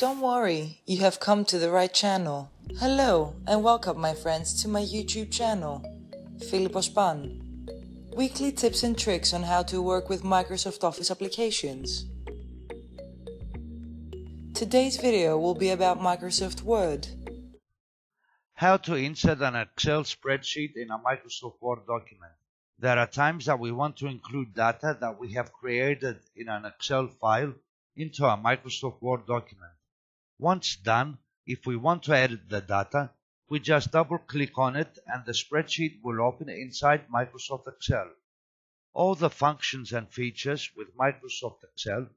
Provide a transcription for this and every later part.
Don't worry, you have come to the right channel. Hello and welcome my friends to my YouTube channel, Philippos Pan. Weekly tips and tricks on how to work with Microsoft Office applications. Today's video will be about Microsoft Word. How to insert an Excel spreadsheet in a Microsoft Word document. There are times that we want to include data that we have created in an Excel file into a Microsoft Word document. Once done, if we want to edit the data, we just double click on it and the spreadsheet will open inside Microsoft Excel. All the functions and features with Microsoft Excel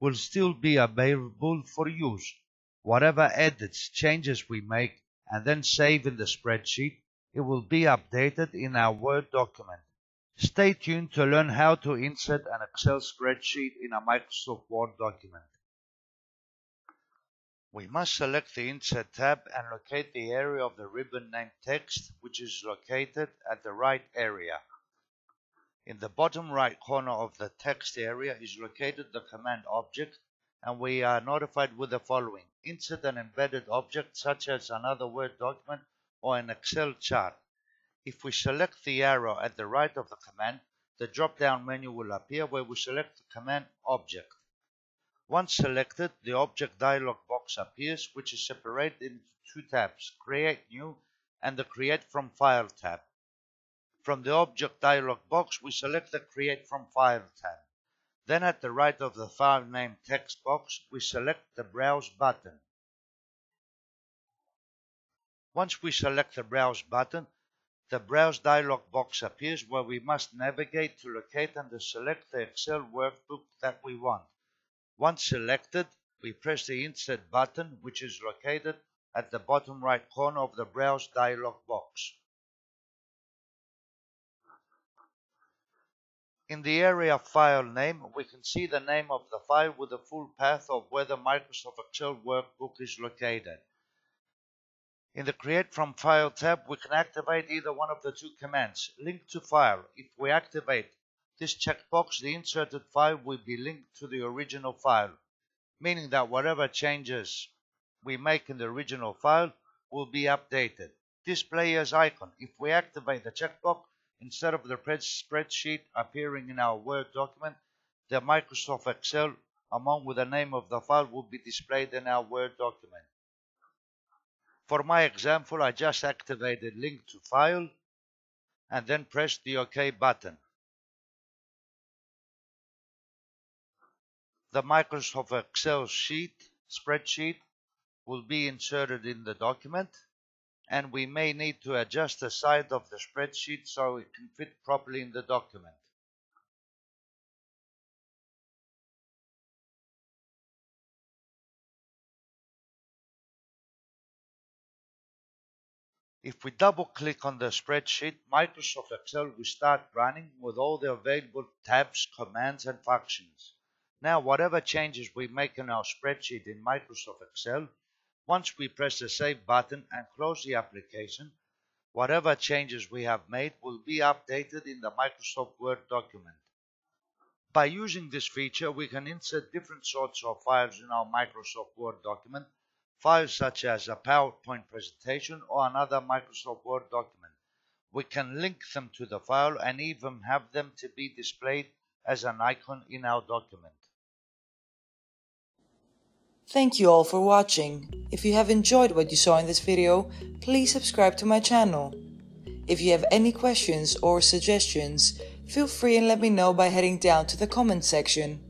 will still be available for use. Whatever edits, changes we make and then save in the spreadsheet, it will be updated in our Word document. Stay tuned to learn how to insert an Excel spreadsheet in a Microsoft Word document. We must select the Insert tab and locate the area of the ribbon named Text, which is located at the right area. In the bottom right corner of the text area is located the command object and we are notified with the following. Insert an embedded object such as another Word document or an Excel chart. If we select the arrow at the right of the command, the drop-down menu will appear where we select the command object. Once selected, the object dialog box appears, which is separated into two tabs, Create New and the Create from File tab. From the object dialog box, we select the Create from File tab. Then at the right of the file name text box, we select the Browse button. Once we select the Browse button, the Browse dialog box appears where we must navigate to locate and select the Excel workbook that we want. Once selected, we press the Insert button, which is located at the bottom right corner of the Browse dialog box. In the area File Name, we can see the name of the file with the full path of where the Microsoft Excel workbook is located. In the Create from File tab, we can activate either one of the two commands. Link to File. If we activate this checkbox, the inserted file will be linked to the original file, meaning that whatever changes we make in the original file will be updated. Display as icon. If we activate the checkbox, instead of the spreadsheet appearing in our Word document, the Microsoft Excel along with the name of the file will be displayed in our Word document. For my example, I just activated link to file and then pressed the OK button. The Microsoft Excel sheet, spreadsheet, will be inserted in the document and we may need to adjust the size of the spreadsheet so it can fit properly in the document. If we double click on the spreadsheet, Microsoft Excel will start running with all the available tabs, commands and functions. Now, whatever changes we make in our spreadsheet in Microsoft Excel, once we press the Save button and close the application, whatever changes we have made will be updated in the Microsoft Word document. By using this feature, we can insert different sorts of files in our Microsoft Word document, files such as a PowerPoint presentation or another Microsoft Word document. We can link them to the file and even have them to be displayed as an icon in our document. Thank you all for watching. If you have enjoyed what you saw in this video, please subscribe to my channel. If you have any questions or suggestions, feel free and let me know by heading down to the comment section.